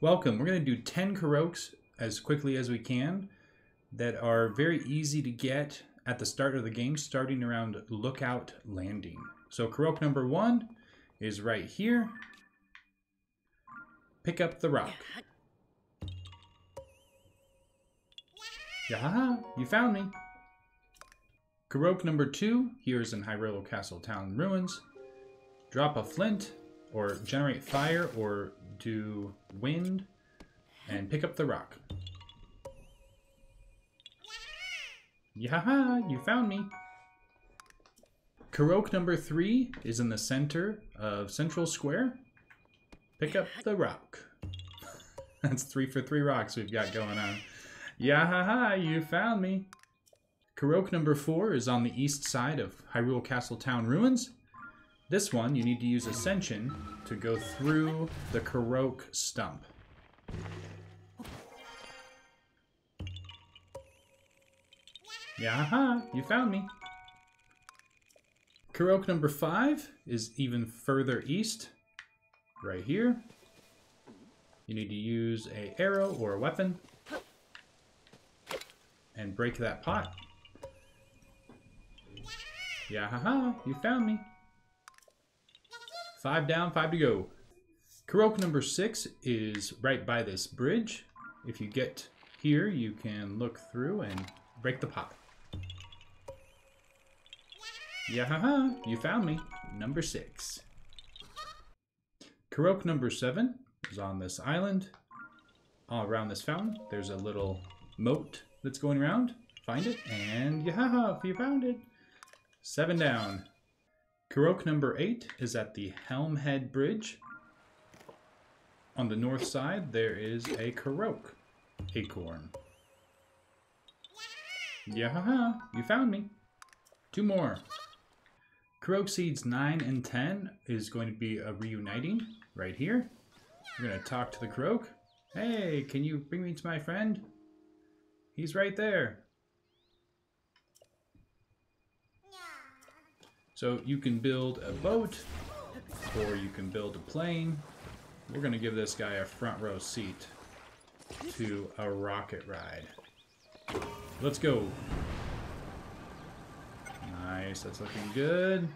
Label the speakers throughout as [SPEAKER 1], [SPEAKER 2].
[SPEAKER 1] Welcome. We're going to do 10 Koroks as quickly as we can that are very easy to get at the start of the game, starting around Lookout Landing. So Korok number one is right here. Pick up the rock. Yeah, you found me. Korok number two, here's in Hyrule Castle Town Ruins. Drop a flint, or generate fire, or do wind, and pick up the rock. Yeah, you found me. Korok number three is in the center of Central Square. Pick up the rock. That's three for three rocks we've got going on. Yeah, ha, ha, you found me. Korok number four is on the east side of Hyrule Castle Town Ruins. This one, you need to use Ascension to go through the Korok stump. Yeah, ha, you found me. Korok number five is even further east, right here. You need to use a arrow or a weapon and break that pot. Yeah, haha, you found me. Five down, five to go. Korok number six is right by this bridge. If you get here, you can look through and break the pot. Yeah, ha, ha, you found me. Number six. Korok number seven is on this island. All around this fountain, there's a little moat that's going around. Find it, and yeah, ha, ha, you found it. Seven down. Korok number eight is at the Helmhead Bridge. On the north side, there is a Korok acorn. Yeah, you found me. Two more. Korok Seeds 9 and 10 is going to be a reuniting right here. We're going to talk to the Korok. Hey, can you bring me to my friend? He's right there. So you can build a boat, or you can build a plane. We're going to give this guy a front row seat to a rocket ride. Let's go. Nice, that's looking good.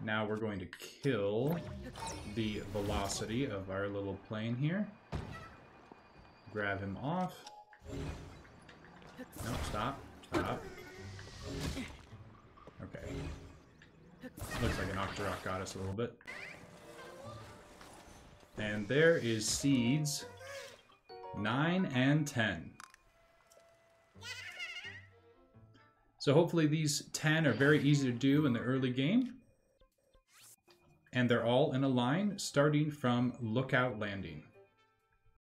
[SPEAKER 1] Now we're going to kill the velocity of our little plane here. Grab him off. No, stop. Stop. Like got us a little bit. And there is seeds 9 and 10. So hopefully these 10 are very easy to do in the early game. And they're all in a line starting from Lookout Landing.